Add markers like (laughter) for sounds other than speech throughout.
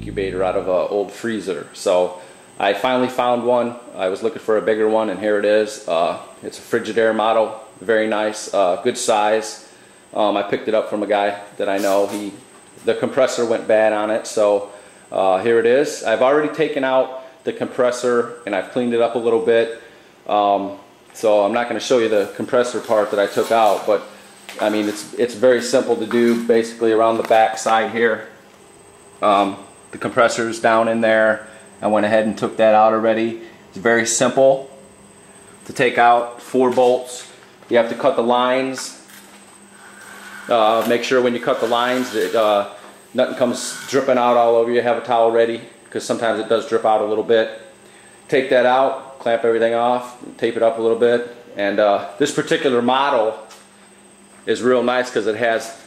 incubator out of an old freezer. So I finally found one. I was looking for a bigger one and here it is. Uh, it's a Frigidaire model, very nice, uh, good size. Um, I picked it up from a guy that I know. He, The compressor went bad on it, so uh, here it is. I've already taken out the compressor and I've cleaned it up a little bit. Um, so I'm not going to show you the compressor part that I took out, but I mean it's it's very simple to do. Basically around the back side here, um, the compressor's down in there. I went ahead and took that out already. It's very simple to take out four bolts. You have to cut the lines. Uh, make sure when you cut the lines that uh, nothing comes dripping out all over you. Have a towel ready because sometimes it does drip out a little bit. Take that out, clamp everything off, tape it up a little bit. And uh, this particular model is real nice because it has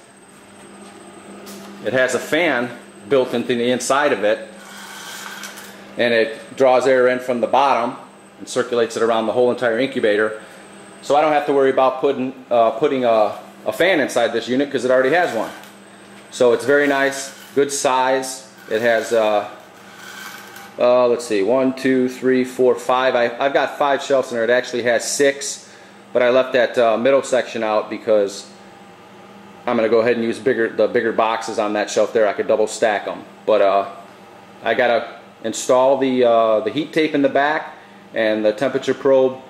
it has a fan built into the inside of it and it draws air in from the bottom and circulates it around the whole entire incubator. So I don't have to worry about putting uh, putting a, a fan inside this unit because it already has one. So it's very nice good size. It has uh, uh, let's see one two three four five. I, I've got five shelves in there. It actually has six but I left that uh, middle section out because I'm to go ahead and use bigger the bigger boxes on that shelf there. I could double stack them. But uh, I got to install the, uh, the heat tape in the back and the temperature probe.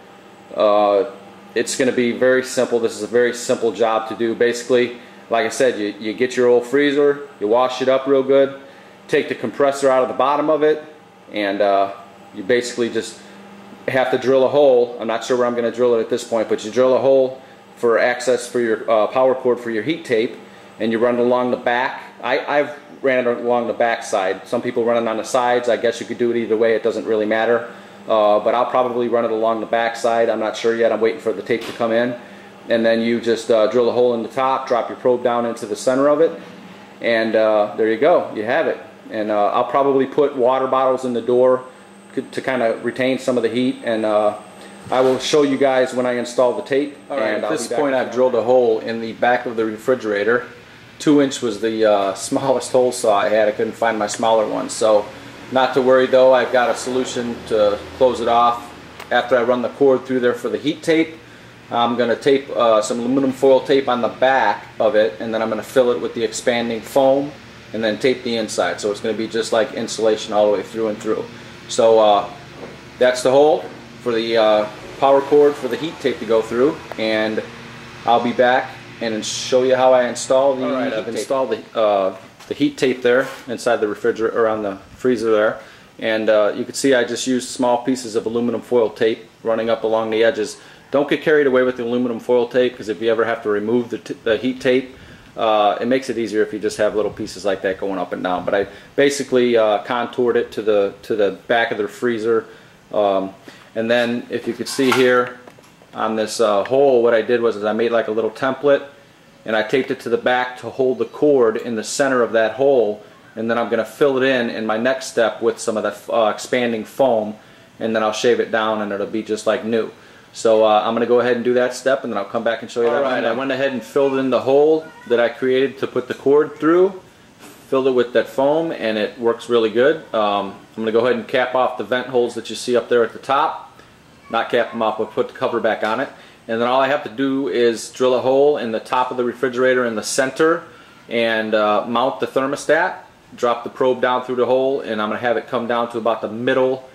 Uh, it's to be very simple. This is a very simple job to do. Basically, like I said, you, you get your old freezer, you wash it up real good, take the compressor out of the bottom of it, and uh, you basically just have to drill a hole. I'm not sure where I'm to drill it at this point, but you drill a hole for access for your uh, power cord for your heat tape and you run it along the back. I, I've ran it along the back side. Some people run it on the sides. I guess you could do it either way. It doesn't really matter. Uh, but I'll probably run it along the back side. I'm not sure yet. I'm waiting for the tape to come in. And then you just uh, drill a hole in the top, drop your probe down into the center of it, and uh, there you go. You have it. And uh, I'll probably put water bottles in the door to kind of retain some of the heat and uh, I will show you guys when I install the tape. All right, at this point I've drilled a hole in the back of the refrigerator. Two inch was the uh, (laughs) smallest hole saw I had. I couldn't find my smaller one. So not to worry though, I've got a solution to close it off. After I run the cord through there for the heat tape, I'm going to tape uh, some aluminum foil tape on the back of it and then I'm going to fill it with the expanding foam and then tape the inside. So it's going to be just like insulation all the way through and through. So uh, that's the hole for the uh, power cord for the heat tape to go through and I'll be back and show you how I install the Alright, I've installed the, uh, the heat tape there inside the refrigerator around the freezer there and uh, you can see I just used small pieces of aluminum foil tape running up along the edges. Don't get carried away with the aluminum foil tape because if you ever have to remove the, the heat tape uh, it makes it easier if you just have little pieces like that going up and down but I basically uh, contoured it to the to the back of the freezer um, and then if you could see here on this uh, hole, what I did was I made like a little template and I taped it to the back to hold the cord in the center of that hole and then I'm going to fill it in in my next step with some of the uh, expanding foam and then I'll shave it down and it'll be just like new. So uh, I'm going to go ahead and do that step and then I'll come back and show you All that. Alright, I went ahead and filled in the hole that I created to put the cord through filled it with that foam and it works really good. Um, I'm going to go ahead and cap off the vent holes that you see up there at the top. Not cap them off, but put the cover back on it. And then all I have to do is drill a hole in the top of the refrigerator in the center and uh, mount the thermostat. Drop the probe down through the hole and I'm going to have it come down to about the middle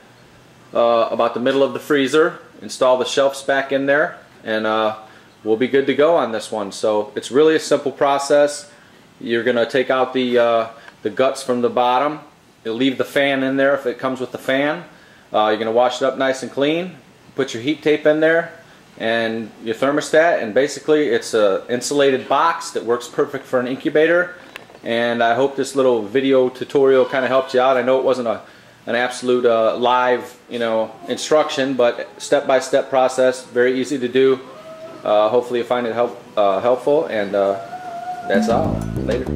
uh, about the middle of the freezer. Install the shelves back in there and uh, we'll be good to go on this one. So it's really a simple process. You're going to take out the, uh, the guts from the bottom. You'll leave the fan in there if it comes with the fan. Uh, you're going to wash it up nice and clean. Put your heat tape in there and your thermostat and basically it's a insulated box that works perfect for an incubator and I hope this little video tutorial kind of helped you out. I know it wasn't a an absolute uh, live you know instruction but step-by-step -step process very easy to do uh, hopefully you find it help, uh, helpful and uh, that's all. Later.